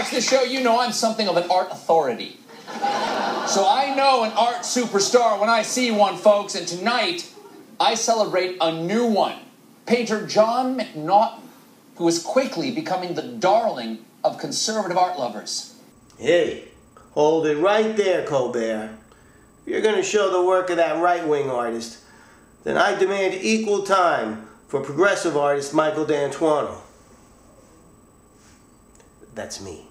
watch the show, you know I'm something of an art authority. So I know an art superstar when I see one, folks, and tonight I celebrate a new one. Painter Jon McNaughton, who is quickly becoming the darling of conservative art lovers. Hey, hold it right there, Colbert. If you're going to show the work of that right wing artist, then I demand equal time for progressive artist Michael D'Antuono. That's me.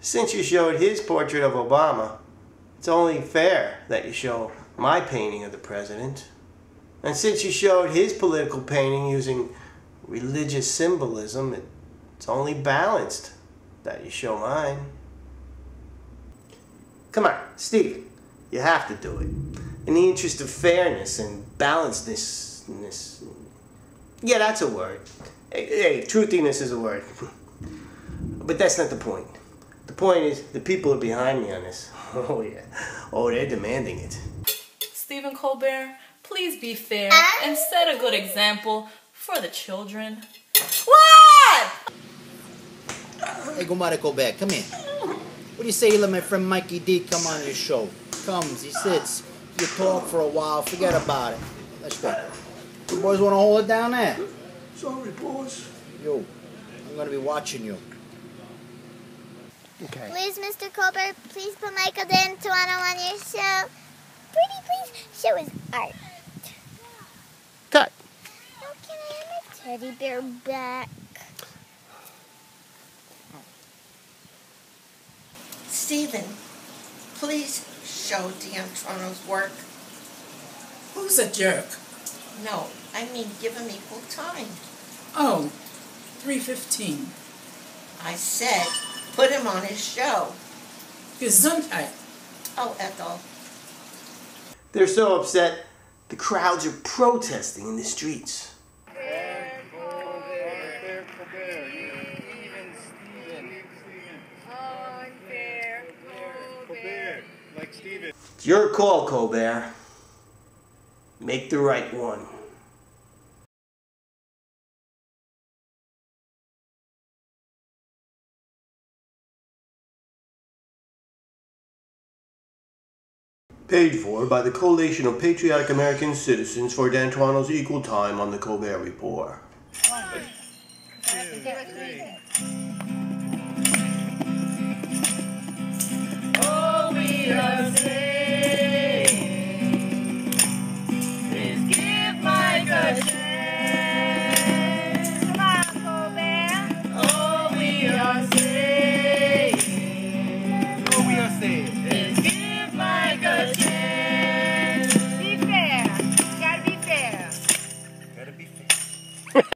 Since you showed his portrait of Obama, it's only fair that you show my painting of the president. And since you showed his political painting using religious symbolism, it's only balanced that you show mine. Come on, Steve, you have to do it. In the interest of fairness and balancedness. Yeah, that's a word. Hey, truthiness is a word. But that's not the point. The point is, the people are behind me on this. Oh, yeah. Oh, they're demanding it. Stephen Colbert, please be fair and set a good example for the children. What? Hey, Gumare Colbert, come here. What do you say you let my friend Mikey D come on your show? Comes, he sits, you talk for a while, forget about it. Let's go. You boys want to hold it down there? Sorry, boys. Yo, I'm going to be watching you. Okay. Please, Mr. Colbert, please put Michael D'Antuono on your show. Pretty please show his art. Cut. How can I have my teddy bear back? Stephen, please show D'Antuono's work. Who's a jerk? No, I mean give him equal time. Oh, 315. I said put him on his show. Gesundheit. Oh, Ethel. They're so upset, the crowds are protesting in the streets. It's your call, Colbert. Make the right one. Paid for by the Coalition of Patriotic American Citizens for D'Antuono's Equal Time on the Colbert Report. Oh, we are